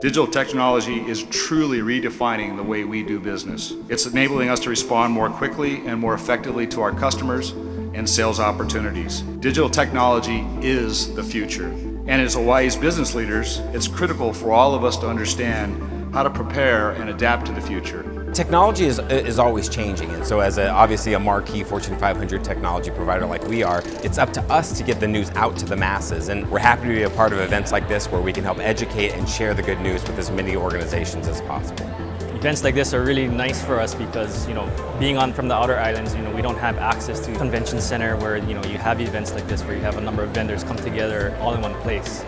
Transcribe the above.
Digital technology is truly redefining the way we do business. It's enabling us to respond more quickly and more effectively to our customers and sales opportunities. Digital technology is the future. And as Hawaii's business leaders, it's critical for all of us to understand how to prepare and adapt to the future. Technology is, is always changing, and so as a, obviously a marquee Fortune 500 technology provider like we are, it's up to us to get the news out to the masses, and we're happy to be a part of events like this where we can help educate and share the good news with as many organizations as possible. Events like this are really nice for us because, you know, being on from the outer islands, you know, we don't have access to convention center where, you know, you have events like this where you have a number of vendors come together all in one place.